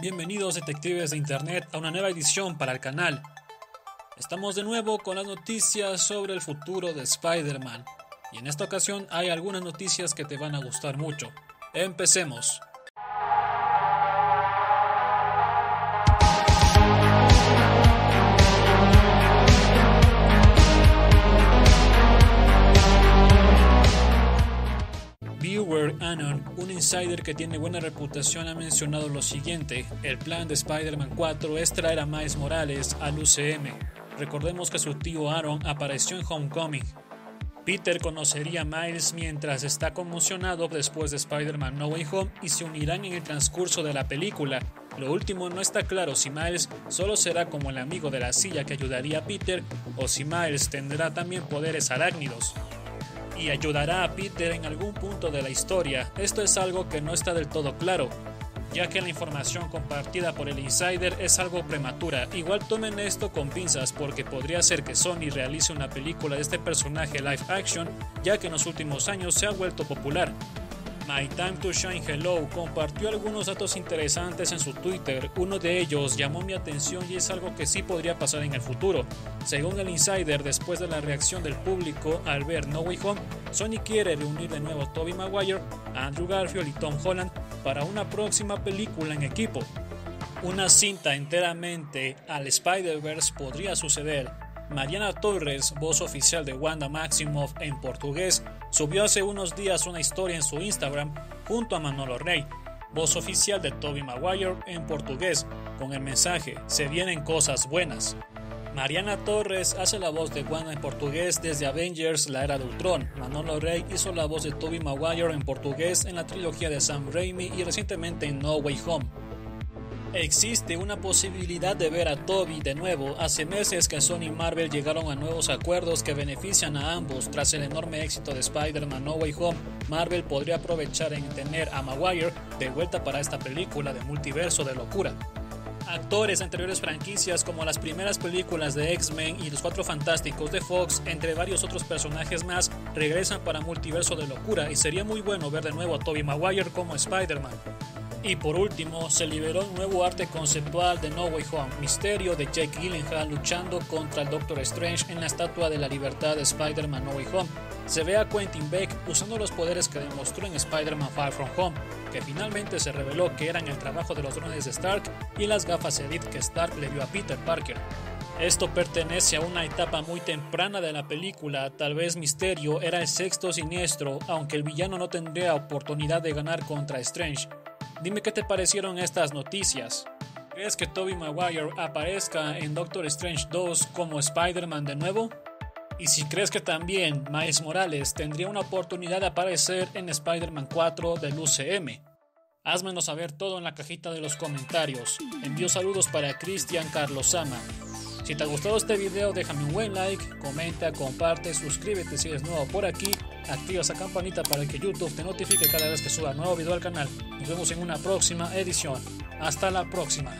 Bienvenidos detectives de Internet a una nueva edición para el canal. Estamos de nuevo con las noticias sobre el futuro de Spider-Man. Y en esta ocasión hay algunas noticias que te van a gustar mucho. Empecemos. Un insider que tiene buena reputación, ha mencionado lo siguiente: el plan de Spider-Man 4 es traer a Miles Morales al UCM. Recordemos que su tío Aaron apareció en Homecoming. Peter conocería a Miles mientras está conmocionado después de Spider-Man No Way Home y se unirán en el transcurso de la película. Lo último no está claro si Miles solo será como el amigo de la silla que ayudaría a Peter o si Miles tendrá también poderes arácnidos y ayudará a Peter en algún punto de la historia. Esto es algo que no está del todo claro, ya que la información compartida por el insider es algo prematura. Igual tomen esto con pinzas porque podría ser que Sony realice una película de este personaje live action, ya que en los últimos años se ha vuelto popular. My Time to Shine Hello compartió algunos datos interesantes en su Twitter. Uno de ellos llamó mi atención y es algo que sí podría pasar en el futuro. Según el insider, después de la reacción del público al ver No Way Home, Sony quiere reunir de nuevo a Tobey Maguire, Andrew Garfield y Tom Holland para una próxima película en equipo. Una cinta enteramente al Spider-Verse podría suceder. Mariana Torres, voz oficial de Wanda Maximoff en portugués, subió hace unos días una historia en su Instagram junto a Manolo Rey, voz oficial de Toby Maguire en portugués, con el mensaje Se vienen cosas buenas. Mariana Torres hace la voz de Wanda en portugués desde Avengers La Era de Ultron. Manolo Rey hizo la voz de Toby Maguire en portugués en la trilogía de Sam Raimi y recientemente en No Way Home. Existe una posibilidad de ver a Toby de nuevo. Hace meses que Sony y Marvel llegaron a nuevos acuerdos que benefician a ambos. Tras el enorme éxito de Spider-Man No Way Home, Marvel podría aprovechar en tener a Maguire de vuelta para esta película de multiverso de locura. Actores de anteriores franquicias como las primeras películas de X-Men y los Cuatro Fantásticos de Fox, entre varios otros personajes más, regresan para Multiverso de Locura y sería muy bueno ver de nuevo a Tobey Maguire como Spider-Man. Y por último, se liberó un nuevo arte conceptual de No Way Home, Misterio de Jake Gyllenhaal luchando contra el Doctor Strange en la Estatua de la Libertad de Spider-Man No Way Home. Se ve a Quentin Beck usando los poderes que demostró en Spider-Man Far From Home, que finalmente se reveló que eran el trabajo de los drones de Stark y las gafas Elite que Stark le dio a Peter Parker. Esto pertenece a una etapa muy temprana de la película, tal vez Misterio era el sexto siniestro, aunque el villano no tendría oportunidad de ganar contra Strange. Dime qué te parecieron estas noticias. ¿Crees que Tobey Maguire aparezca en Doctor Strange 2 como Spider-Man de nuevo? Y si crees que también Miles Morales tendría una oportunidad de aparecer en Spider-Man 4 del UCM. Házmelo saber todo en la cajita de los comentarios. Envío saludos para Cristian Carlos Sama. Si te ha gustado este video déjame un buen like, comenta, comparte, suscríbete si eres nuevo por aquí activa esa campanita para que YouTube te notifique cada vez que suba nuevo video al canal. Nos vemos en una próxima edición. Hasta la próxima.